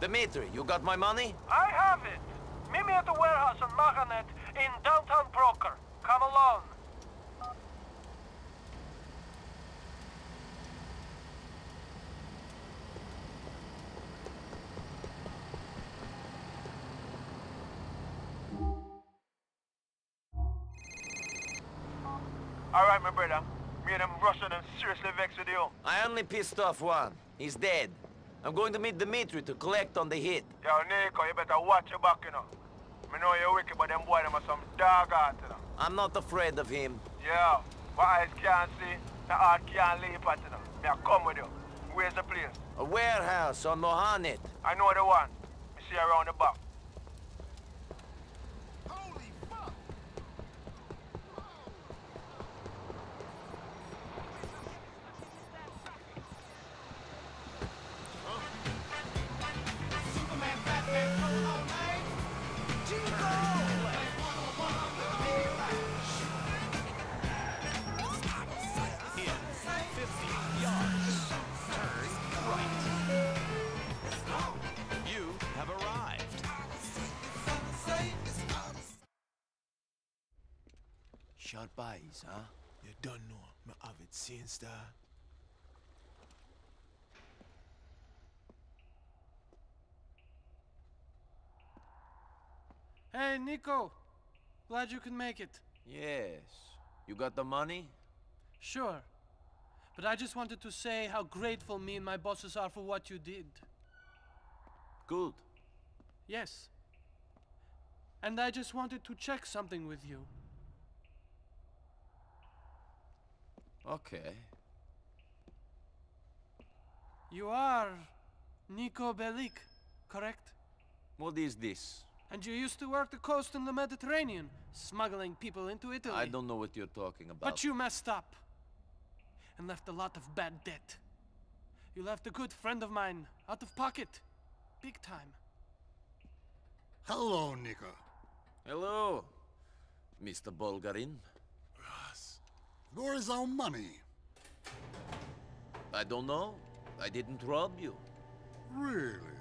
Dimitri, you got my money? I have it. Meet me at the warehouse on Mohanet in downtown Broker. Come alone. Alright, my brother. Me and them Russian and seriously vexed with you. I only pissed off one. He's dead. I'm going to meet Dimitri to collect on the hit. Yo, Niko, you better watch your back, you know. Me know you're wicked, but them boy, them are some dog heart, you know. I'm not afraid of him. Yeah, what eyes can't see, the heart can't leap at, you know. Me I come with you. Where's the place? A warehouse on Mohanet. I know the one. Me see around the back. Sharp eyes, huh? You don't know. Me have it seen, star. Hey, Niko. Glad you could make it. Yes. You got the money? Sure. But I just wanted to say how grateful me and my bosses are for what you did. Good. Yes. And I just wanted to check something with you. Okay. You are Niko Bellic, correct? What is this? And you used to work the coast in the Mediterranean, smuggling people into Italy. I don't know what you're talking about. But you messed up. And left a lot of bad debt. You left a good friend of mine out of pocket. Big time. Hello, Niko. Hello, Mr. Bulgarin. Where is our money? I don't know. I didn't rob you. Really?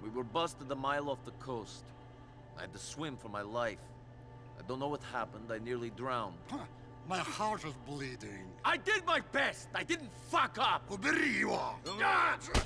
We were busted a mile off the coast. I had to swim for my life. I don't know what happened. I nearly drowned. Huh. My heart is bleeding. I did my best! I didn't fuck up! Uberiwa! Ah! Ah!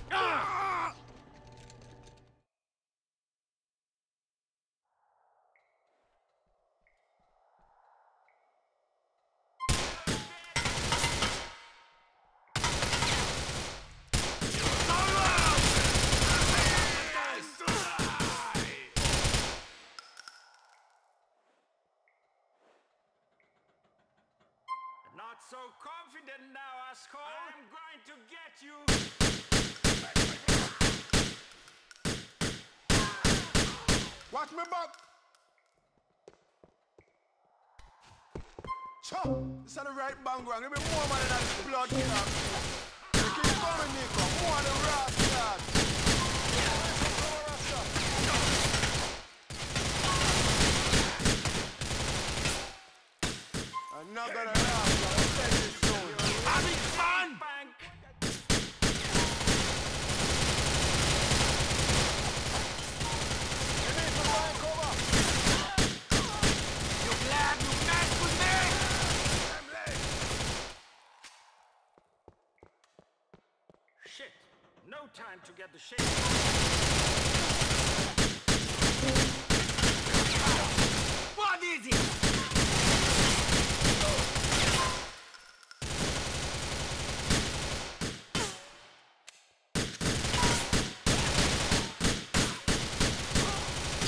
Asco. I'm going to get you. Watch me back! Chop! This is the right bang wrong. Give me more money than blood. You keep coming, Niko. More than rascal. I'm not gonna rascal. I'll take this soon. Having fun! Bank. You need to find cover. You glad you messed with me? Shit. No time to get the shit. What is it?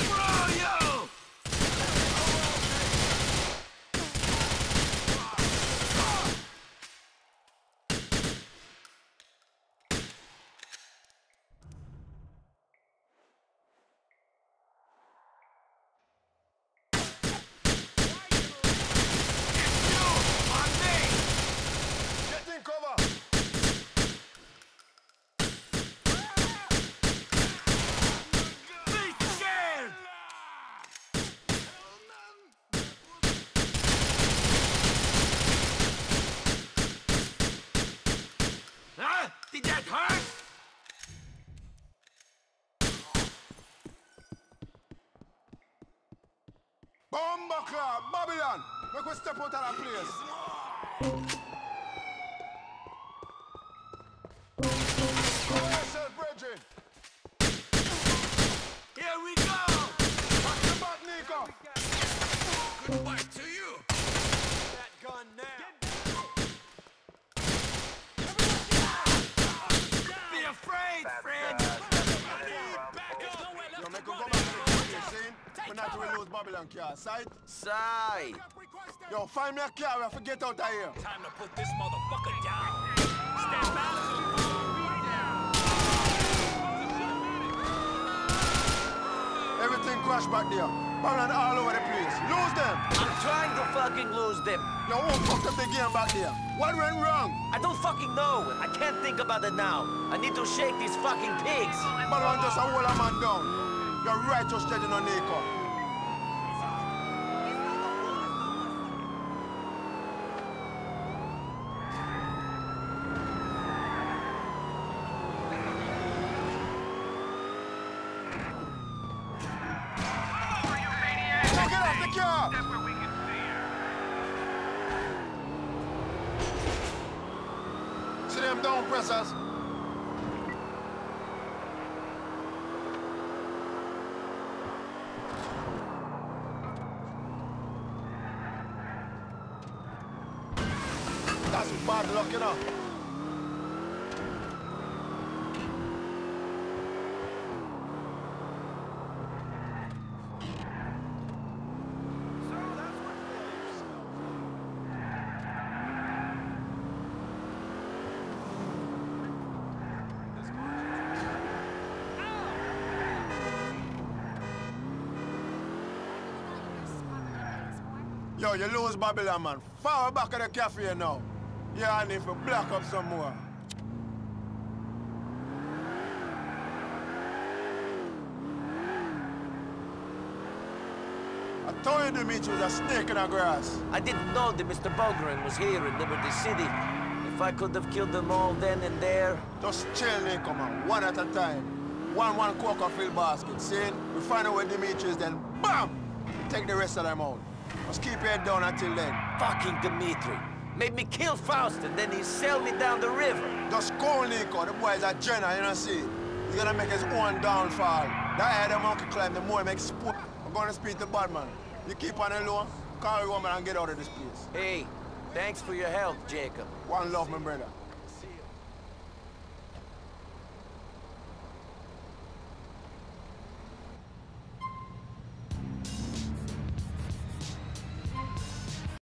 Bro, you! Bomba club, Babylon. Make we step out of that place. Brethren. Here we go! Back the back, Niko. Goodbye to you! That gun now! Be afraid, friend! Back up! Yo, make we go back to the place, see? We not to lose Babylon car, sight? Sai! Yo, find me a car, we have to get out of here. Time to put this motherfucker down! Stand back! Everything crashed back there. Babylon all over the place. Lose them. I'm trying to fucking lose them. Yo, who fucked up the game back there? What went wrong? I don't fucking know. I can't think about it now. I need to shake these fucking pigs. Babylon just a hold a man down. You're righteous judging on Niko. It off the car! See them down pressers? That's bad luck, you know. Yo, you lose Babylon, man. Far back at the cafe now. Yeah, I need to block up some more. I told you Dimitri was a snake in the grass. I didn't know that Mr. Bulgarin was here in Liberty City. If I could have killed them all then and there. Just chill, Niko, man. One at a time. One, one coca filled basket. See? We find out where Dimitri is, then BAM! Take the rest of them out. Just keep your head down until then. Fucking Dimitri. Made me kill Faust and then he sailed me down the river. Just go, Niko. The boy is a general, you know, see? He's gonna make his own downfall. That higher the monkey climb, the more he makes sport. I'm gonna speak to Badman. You keep on low, call your woman and get out of this place. Hey, thanks for your help, Jacob. One love, my brother.